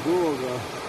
другого.